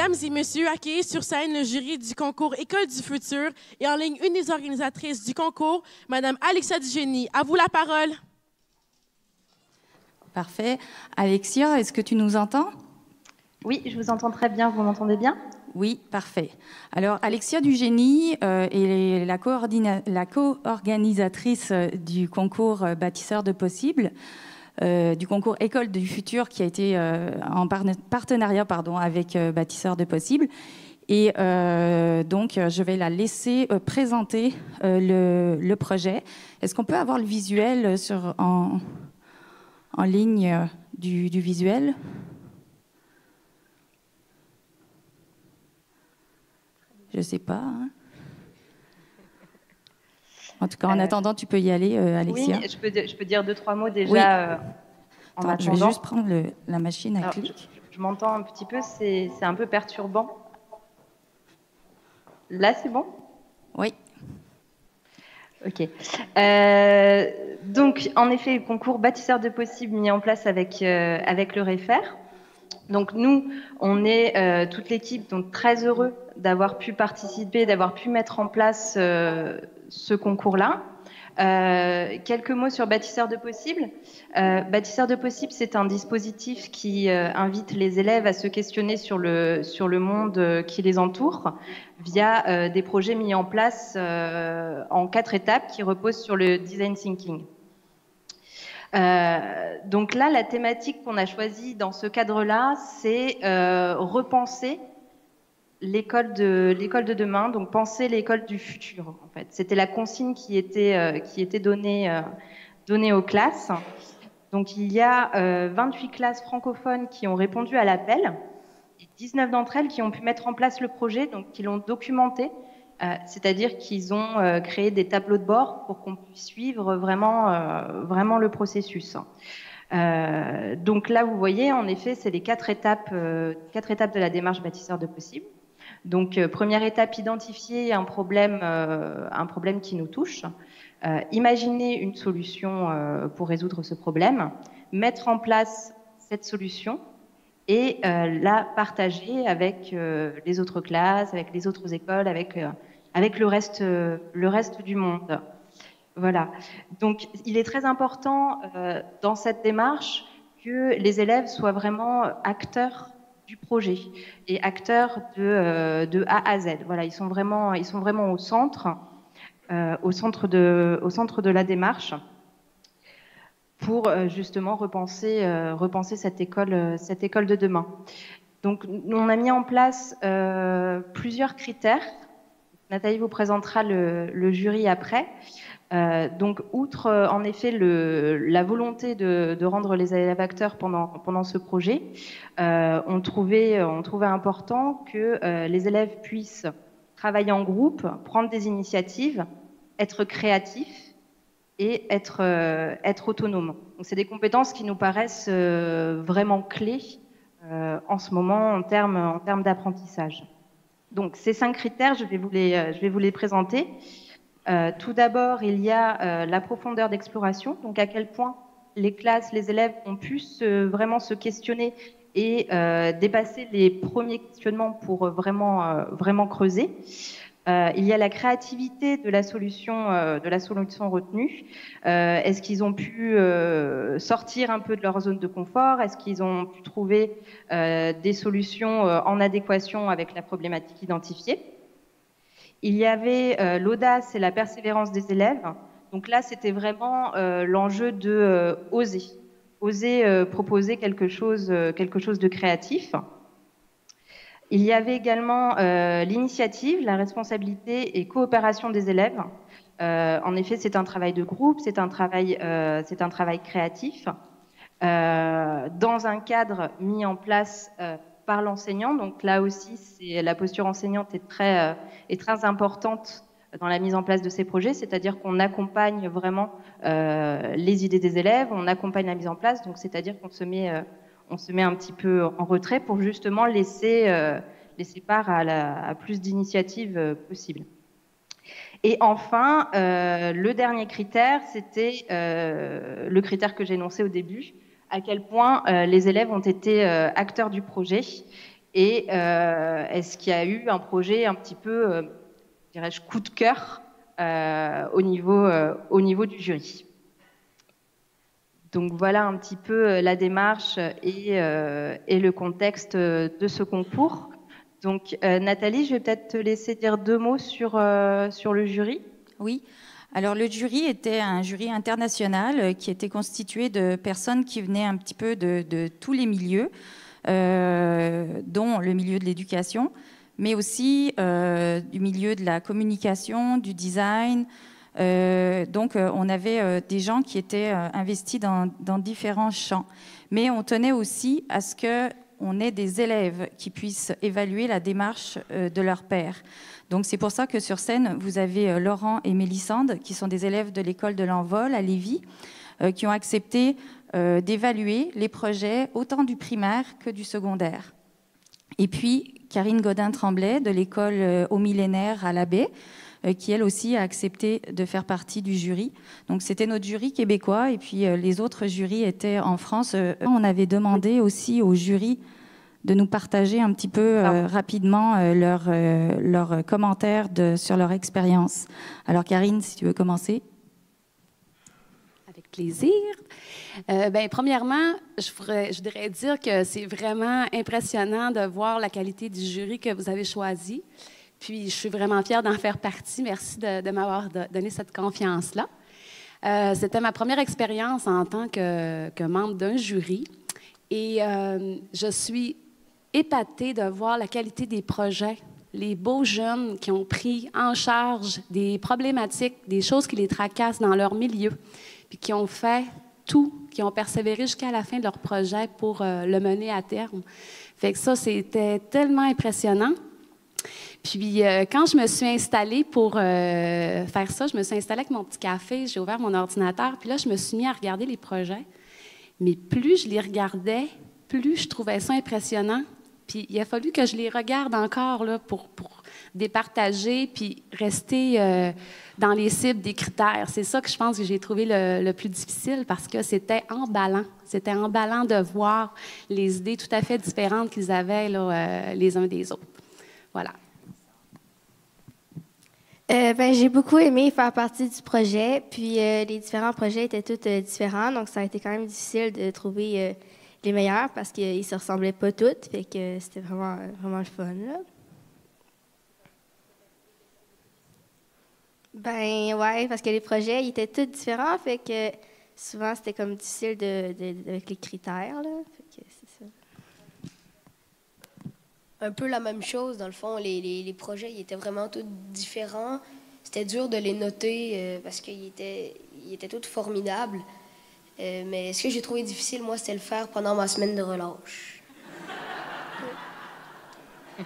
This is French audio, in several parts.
Mesdames et messieurs, accueillez sur scène le jury du concours École du futur et en ligne une des organisatrices du concours, Madame Alexia Dugénie. À vous la parole. Parfait. Alexia, est-ce que tu nous entends? Oui, je vous entends très bien. Vous m'entendez bien? Oui, parfait. Alors, Alexia Dugénie euh, est la, co-organisatrice du concours Bâtisseur de possibles. Euh, du concours École du futur qui a été euh, en partenariat pardon, avec euh, Bâtisseurs de Possibles. Et donc, je vais la laisser présenter le, projet. Est-ce qu'on peut avoir le visuel sur, en, en ligne du, visuel? Je ne sais pas. Hein. En tout cas, en euh, attendant, tu peux y aller, euh, Alexia. Oui, je peux, je peux, dire deux, trois mots déjà. Euh, en je vais juste prendre la machine à clic. Je, m'entends un petit peu, c'est un peu perturbant. Là, c'est bon? Oui. Ok. donc, en effet, le concours bâtisseur de possibles mis en place avec, avec le REFER. Donc nous, on est toute l'équipe donc très heureux d'avoir pu participer, d'avoir pu mettre en place ce concours-là. Euh, quelques mots sur Bâtisseur de possibles. Euh, Bâtisseur de possibles, c'est un dispositif qui euh, invite les élèves à se questionner sur le, sur le monde qui les entoure via des projets mis en place en quatre étapes qui reposent sur le design thinking. donc là, la thématique qu'on a choisie dans ce cadre-là, c'est repenser l'école de l'école de demain, donc penser l'école du futur. En fait, c'était la consigne qui était euh, qui était donnée euh, donnée aux classes. Donc il y a 28 euh, classes francophones qui ont répondu à l'appel et 19 d'entre elles qui ont pu mettre en place le projet, donc qui l'ont documenté, c'est-à-dire qu'ils ont créé des tableaux de bord pour qu'on puisse suivre vraiment vraiment le processus. donc là, vous voyez, en effet, c'est les quatre étapes, quatre étapes de la démarche bâtisseur de possible. Donc, euh, première étape, identifier un problème, euh, un problème qui nous touche. Euh, imaginer une solution pour résoudre ce problème, mettre en place cette solution et la partager avec les autres classes, avec les autres écoles, avec, avec le, reste, le reste du monde. Voilà. Donc, il est très important dans cette démarche que les élèves soient vraiment acteurs du projet et acteurs de, euh, de, A à Z. Voilà, ils sont vraiment, ils sont vraiment au centre, euh, au, centre de, au centre de la démarche pour euh, justement repenser, repenser cette école, cette école de demain. Donc, on a mis en place plusieurs critères. Nathalie vous présentera le, jury après. Euh, donc, outre euh, en effet la volonté de, rendre les élèves acteurs pendant, ce projet, euh, on, trouvait, important que les élèves puissent travailler en groupe, prendre des initiatives, être créatifs et être, autonomes. Donc, c'est des compétences qui nous paraissent vraiment clés en ce moment en termes d'apprentissage. Donc, ces cinq critères, je vais vous les, les présenter. Euh, tout d'abord, il y a euh, la profondeur d'exploration, donc à quel point les classes, les élèves ont pu vraiment se questionner et euh, dépasser les premiers questionnements pour vraiment creuser. Il y a la créativité de la solution, de la solution retenue. Est-ce qu'ils ont pu sortir un peu de leur zone de confort? Est-ce qu'ils ont pu trouver des solutions en adéquation avec la problématique identifiée? Il y avait euh, l'audace et la persévérance des élèves. Donc là, c'était vraiment euh, l'enjeu de euh, oser, oser proposer quelque chose, quelque chose de créatif. Il y avait également l'initiative, la responsabilité et coopération des élèves. en effet, c'est un travail de groupe, c'est un travail, c'est un travail créatif dans un cadre mis en place par l'enseignant. Donc là aussi, la posture enseignante est très, euh, importante dans la mise en place de ces projets, c'est-à-dire qu'on accompagne vraiment euh, les idées des élèves, on accompagne la mise en place, donc c'est-à-dire qu'on se met, euh, on se met un petit peu en retrait pour justement laisser, laisser part à, plus d'initiatives possibles. Et enfin, le dernier critère, c'était le critère que j'ai énoncé au début, à quel point euh, les élèves ont été euh, acteurs du projet Et est-ce qu'il y a eu un projet un petit peu, dirais-je, coup de cœur au niveau du jury? Donc voilà un petit peu la démarche et, et le contexte de ce concours. Donc Nathalie, je vais peut-être te laisser dire deux mots sur, sur le jury. Oui. Alors le jury était un jury international euh, qui était constitué de personnes qui venaient un petit peu de, tous les milieux, euh, dont le milieu de l'éducation, mais aussi euh, du milieu de la communication, du design. Donc on avait des gens qui étaient investis dans, différents champs. Mais on tenait aussi à ce qu'on ait des élèves qui puissent évaluer la démarche de leur père. Donc c'est pour ça que sur scène, vous avez euh, Laurent et Mélissande, qui sont des élèves de l'école de l'envol à Lévis, euh, qui ont accepté euh, d'évaluer les projets autant du primaire que du secondaire. Et puis Karine Godin-Tremblay de l'école au millénaire à la baie, qui elle aussi a accepté de faire partie du jury. Donc c'était notre jury québécois et puis les autres jurys étaient en France. On avait demandé aussi au jury de nous partager un petit peu euh, rapidement euh, leurs leur euh, commentaires de, sur leur expérience. Alors Karine, si tu veux commencer. Avec plaisir. ben, premièrement, je, voudrais, je voudrais dire que c'est vraiment impressionnant de voir la qualité du jury que vous avez choisi. Puis je suis vraiment fière d'en faire partie. Merci de, m'avoir donné cette confiance-là. C'était ma première expérience en tant que, membre d'un jury. Et je suis épatée de voir la qualité des projets, les beaux jeunes qui ont pris en charge des problématiques, des choses qui les tracassent dans leur milieu, puis qui ont fait tout, qui ont persévéré jusqu'à la fin de leur projet pour euh, le mener à terme. Fait que ça, c'était tellement impressionnant. Puis euh, quand je me suis installée pour euh, faire ça, je me suis installée avec mon petit café, j'ai ouvert mon ordinateur, puis là, je me suis mis à regarder les projets. Mais plus je les regardais, plus je trouvais ça impressionnant, puis il a fallu que je les regarde encore là, pour, pour départager puis rester euh, dans les cibles des critères. C'est ça que je pense que j'ai trouvé le, plus difficile parce que c'était emballant. C'était emballant de voir les idées tout à fait différentes qu'ils avaient là, les uns des autres. Voilà. Euh, ben, j'ai beaucoup aimé faire partie du projet, puis les différents projets étaient tous différents, donc ça a été quand même difficile de trouver les meilleurs parce qu'ils se ressemblaient pas toutes. Fait que c'était vraiment, vraiment le fun. Ben ouais, parce que les projets ils étaient tous différents, fait que souvent c'était comme difficile de, avec les critères. Là. Fait que c'est ça. Un peu la même chose, dans le fond. Les, les, projets ils étaient vraiment tous différents. C'était dur de les noter euh, parce qu'ils étaient, ils étaient tous formidables. Euh, mais ce que j'ai trouvé difficile, moi, c'était le faire pendant ma semaine de relâche. Vous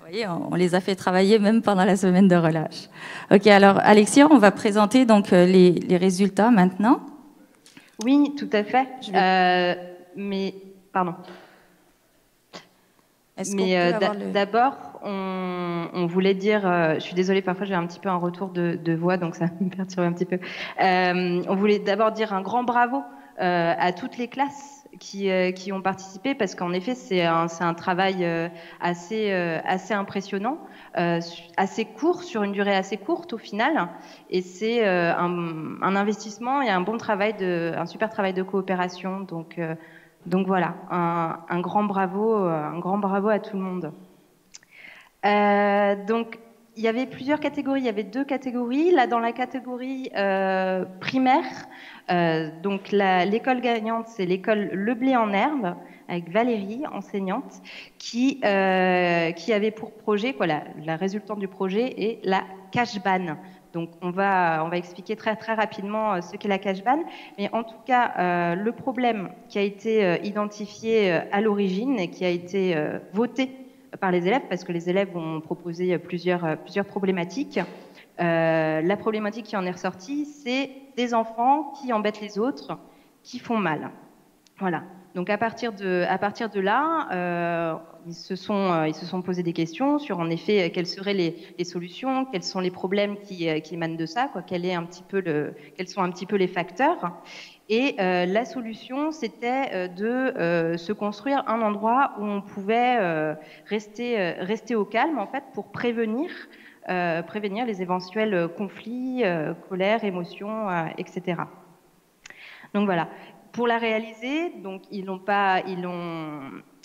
voyez, on les a fait travailler même pendant la semaine de relâche. Ok, alors Alexia, on va présenter donc euh, les, les résultats maintenant. Oui, tout à fait. Euh, mais, pardon. Mais d'abord, on, voulait dire, euh, je suis désolée, parfois j'ai un petit peu un retour de, voix, donc ça me perturbe un petit peu. Euh, on voulait d'abord dire un grand bravo euh, à toutes les classes qui, qui ont participé, parce qu'en effet, c'est un, travail assez, assez impressionnant, assez court, sur une durée assez courte au final, et c'est un, un, investissement et un bon travail, de, un super travail de coopération. Donc, donc voilà, un, un grand bravo, un grand bravo à tout le monde. Euh, donc, il y avait plusieurs catégories. Il y avait deux catégories. Là, dans la catégorie euh, primaire, euh, donc l'école gagnante, c'est l'école Le Blé en Herbe avec Valérie, enseignante, qui euh, qui avait pour projet, quoi, la, résultante du projet est la cash ban. Donc on va on va expliquer très très rapidement ce qu'est la cash ban, mais en tout cas le problème qui a été identifié à l'origine et qui a été voté par les élèves, parce que les élèves ont proposé plusieurs, plusieurs problématiques. Euh, la problématique qui en est ressortie, c'est des enfants qui embêtent les autres, qui font mal. Voilà. Donc à partir de, à partir de là, euh, ils, se sont, euh, ils se sont posé des questions sur en effet quelles seraient les, les solutions, quels sont les problèmes qui, qui émanent de ça, quoi, quel est un petit peu le, quels sont un petit peu les facteurs. Et la solution, c'était de se construire un endroit où on pouvait rester, rester au calme, en fait, pour prévenir prévenir les éventuels conflits, colère, émotions, etc. Donc voilà. Pour la réaliser, donc ils n'ont pas, ils l'ont,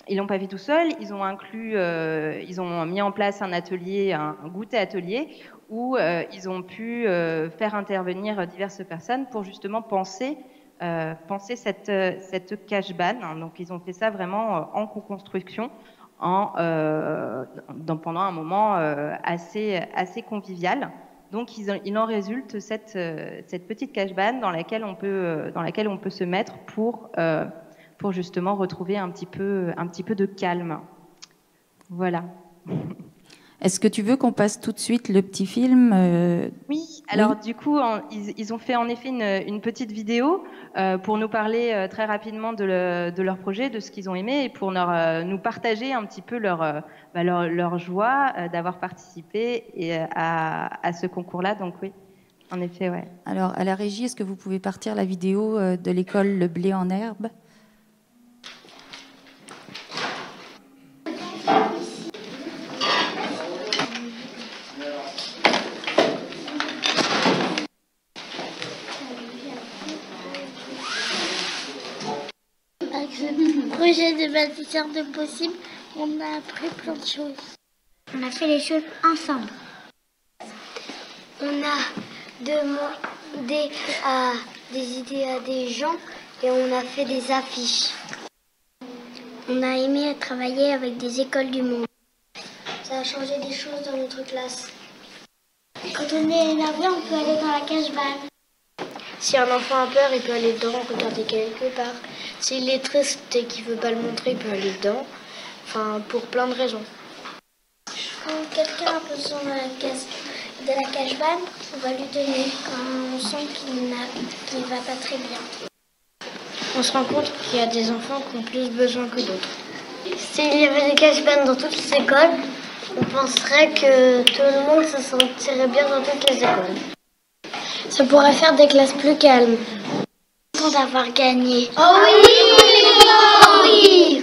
ils pas fait tout seul. Ils ont inclus, euh, ils ont mis en place un atelier, un, goûter atelier où euh, ils ont pu euh, faire intervenir diverses personnes pour justement penser, penser cette cette cache ban. Donc ils ont fait ça vraiment en co-construction, en pendant un moment assez assez convivial. Donc il, en résulte cette, cette petite cache ban dans laquelle on peut dans laquelle on peut se mettre pour pour justement retrouver un petit peu, un petit peu de calme. Voilà. Est-ce que tu veux qu'on passe tout de suite le petit film euh, Oui, alors du coup, ils, ont fait en effet une, petite vidéo euh, pour nous parler euh, très rapidement de, leur projet, de ce qu'ils ont aimé et pour nous partager un petit peu leur, bah, leur, joie d'avoir participé et à, à ce concours-là. Donc oui, en effet, ouais. Alors à la régie, est-ce que vous pouvez partir la vidéo de l'école Le Blé en herbe? De bâtisseur de possible, on a appris plein de choses. On a fait les choses ensemble. On a demandé à des idées à des gens et on a fait des affiches. On a aimé travailler avec des écoles du monde. Ça a changé des choses dans notre classe. Quand on est énervé, on peut aller dans la cage balle. Si un enfant a peur, il peut aller dedans, regarder quelque part. S'il est triste et qu'il ne veut pas le montrer, il peut aller dedans. Enfin, pour plein de raisons. Quand quelqu'un a besoin de la cage, de la cage on va lui donner quand on sent qu'il ne va pas très bien. On se rend compte qu'il y a des enfants qui ont plus besoin que d'autres. S'il y avait des cache dans toutes les écoles, on penserait que tout le monde se sentirait bien dans toutes les écoles. Ça pourrait faire des classes plus calmes. d'avoir gagné. Oh oui Oh oui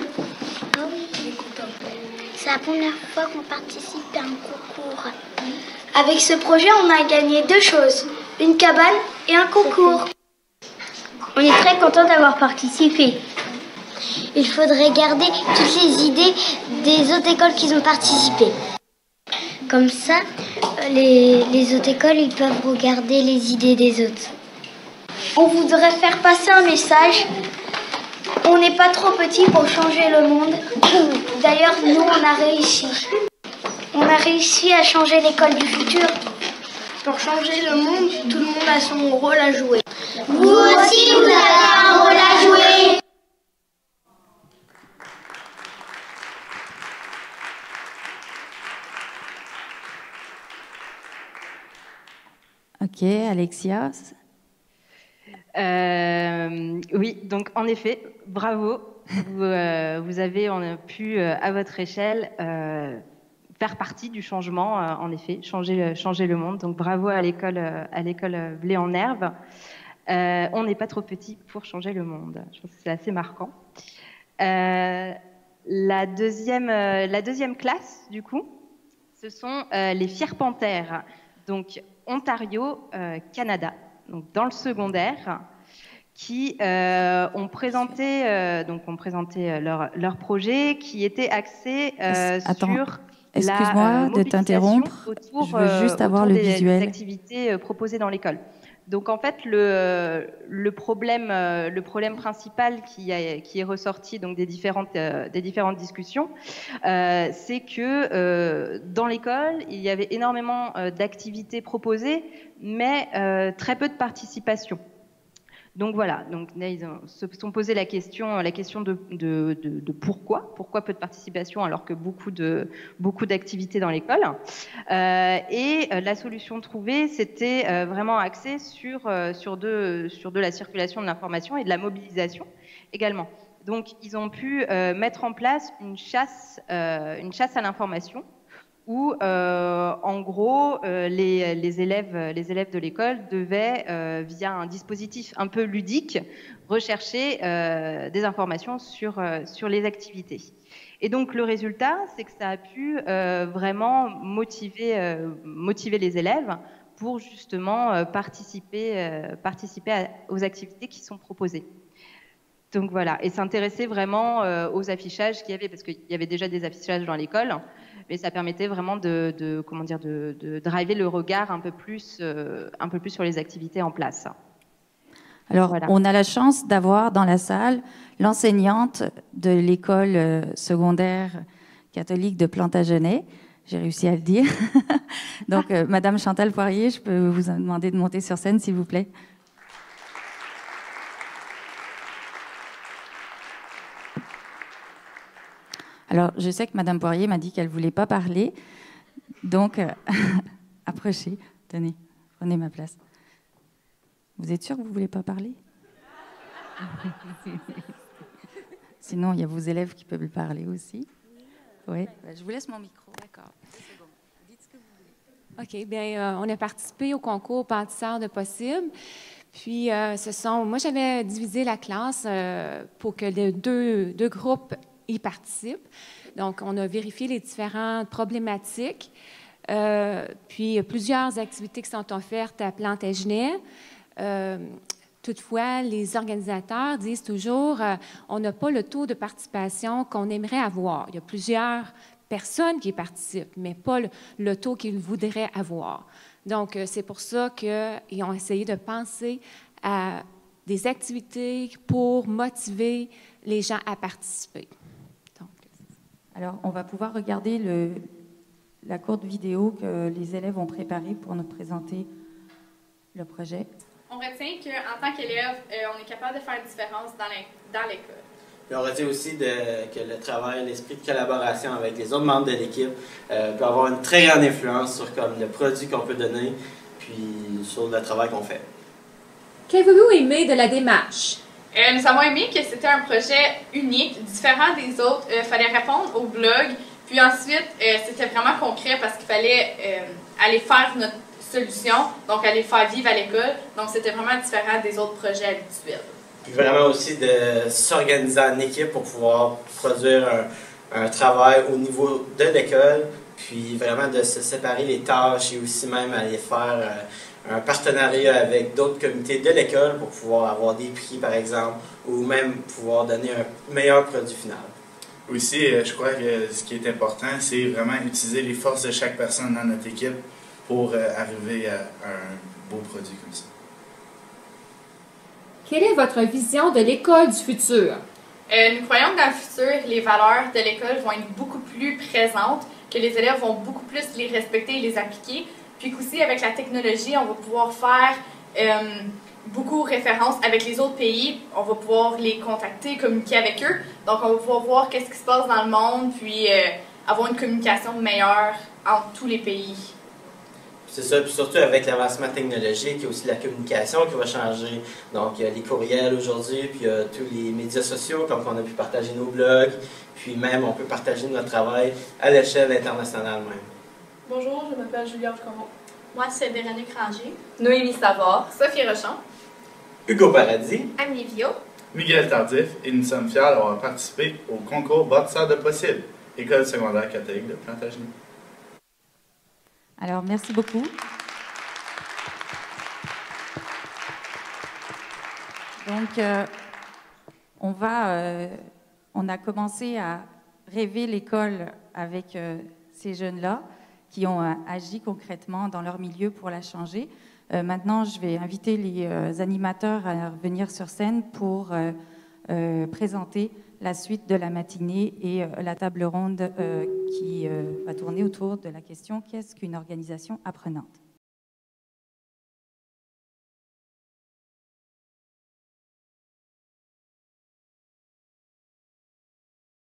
C'est la première fois qu'on participe à un concours. Avec ce projet, on a gagné deux choses. Une cabane et un concours. On est très content d'avoir participé. Il faudrait garder toutes les idées des autres écoles qui ont participé. Comme ça, les, les autres écoles, ils peuvent regarder les idées des autres. On voudrait faire passer un message. On n'est pas trop petit pour changer le monde. D'ailleurs, nous, on a réussi. On a réussi à changer l'école du futur. Pour changer le monde, tout le monde a son rôle à jouer. Vous aussi, vous avez un rôle à jouer. Ok, Alexia. Euh, oui, donc en effet, bravo. Vous, euh, avez pu, euh, à votre échelle, faire partie du changement, en effet, changer, changer le monde. Donc bravo à l'école, à l'école Blé en Herbe. on n'est pas trop petit pour changer le monde. Je pense que c'est assez marquant. la, deuxième, la deuxième classe, du coup, ce sont les Fiers Panthères. Donc Ontario, euh, Canada, donc dans le secondaire, qui euh, ont présenté, euh, donc ont présenté leur, leur, projet qui était axé sur Excuse-moi de t'interrompre. Je veux juste avoir le visuel. Des activités proposées dans l'école. Donc en fait, le, le, problème, principal qui, est ressorti donc des différentes, différentes discussions, euh, c'est que euh, dans l'école, il y avait énormément euh, d'activités proposées, mais très peu de participation. Donc voilà, donc ils se sont posé la question, la question de, pourquoi, pourquoi peu de participation alors que beaucoup de beaucoup d'activités dans l'école. Euh, et euh, la solution trouvée, c'était euh, vraiment axée sur sur de sur de la circulation de l'information et de la mobilisation également. Donc ils ont pu mettre en place une chasse une chasse à l'information où, en gros, les, élèves, les élèves de l'école devaient, via un dispositif un peu ludique, rechercher des informations sur, les activités. Et donc le résultat, c'est que ça a pu vraiment motiver, les élèves pour justement participer aux activités qui sont proposées. Donc voilà, et s'intéresser vraiment euh, aux affichages qu'il y avait, parce qu'il y avait déjà des affichages dans l'école, mais ça permettait vraiment de, comment dire, de, driver le regard un peu plus, euh, un peu plus sur les activités en place. Alors, on a la chance d'avoir dans la salle l'enseignante de l'école euh, secondaire catholique de Plantagenet. J'ai réussi à le dire. Donc, Madame Chantal Poirier, je peux vous demander de monter sur scène, s'il vous plaît. Alors, je sais que Madame Poirier m'a dit qu'elle ne voulait pas parler. Donc, euh, approchez. Tenez, prenez ma place. Vous êtes sûr que vous ne voulez pas parler? Sinon, il y a vos élèves qui peuvent parler aussi. Oui, bah, je vous laisse mon micro. D'accord. Dites ce que vous voulez. OK, bien, euh, on a participé au concours Bâtisseurs de possible. Puis, euh, ce sont, moi, j'avais divisé la classe pour que les deux, deux groupes y participent. Donc, on a vérifié les différentes problématiques. Euh, puis, plusieurs activités qui sont offertes à Plantagenet. Euh, toutefois, les organisateurs disent toujours euh, on n'a pas le taux de participation qu'on aimerait avoir. Il y a plusieurs personnes qui participent, mais pas le, taux qu'ils voudraient avoir. Donc, c'est pour ça qu'ils ont essayé de penser à des activités pour motiver les gens à participer. Alors, on va pouvoir regarder le, la courte vidéo que les élèves ont préparée pour nous présenter le projet. On retient qu'en tant qu'élève, euh, on est capable de faire une différence dans l'école. Puis on retient aussi de, que le travail, l'esprit de collaboration avec les autres membres de l'équipe euh, peut avoir une très grande influence sur comme, le produit qu'on peut donner, puis sur le travail qu'on fait. Qu'avez-vous aimé de la démarche? Euh, nous avons aimé que c'était un projet unique, différent des autres. Il euh, fallait répondre au blog. Puis ensuite, euh, c'était vraiment concret parce qu'il fallait aller faire notre solution, donc aller faire vivre à l'école. Donc c'était vraiment différent des autres projets habituels. Puis vraiment aussi de s'organiser en équipe pour pouvoir produire un travail au niveau de l'école, puis vraiment de se séparer les tâches et aussi même aller faire un partenariat avec d'autres comités de l'école pour pouvoir avoir des prix, par exemple, ou même pouvoir donner un meilleur produit final. Aussi, euh, je crois que ce qui est important, c'est vraiment utiliser les forces de chaque personne dans notre équipe pour euh, arriver à un beau produit comme ça. Quelle est votre vision de l'école du futur? Euh, nous croyons que dans le futur, les valeurs de l'école vont être beaucoup plus présentes, que les élèves vont beaucoup plus les respecter et les appliquer, puis qu'aussi, avec la technologie, on va pouvoir faire euh, beaucoup référence avec les autres pays. On va pouvoir les contacter, communiquer avec eux. Donc, on va pouvoir voir qu'est-ce qui se passe dans le monde, puis euh, avoir une communication meilleure entre tous les pays. C'est ça, puis surtout avec l'avancement technologique, il y a aussi la communication qui va changer. Donc, il y a les courriels aujourd'hui, puis il y a tous les médias sociaux, comme on a pu partager nos blogs, puis même on peut partager notre travail à l'échelle internationale même. Bonjour, je m'appelle Julia Corot. Moi, c'est Véronique Ranger. Noémie Savard. Sophie Rochon. Hugo Paradis. Annie Vio. Miguel Tardif. Et nous sommes fiers d'avoir participé au concours Bâtisseur de possible, École secondaire catholique de Plantagenet. Alors, merci beaucoup. Donc, euh, on va, euh, on a commencé à rêver l'école avec euh, ces jeunes-là qui ont euh, agi concrètement dans leur milieu pour la changer. Euh, maintenant, je vais inviter les euh, animateurs à venir sur scène pour présenter la suite de la matinée et la table ronde qui va tourner autour de la question qu'est-ce qu'une organisation apprenante?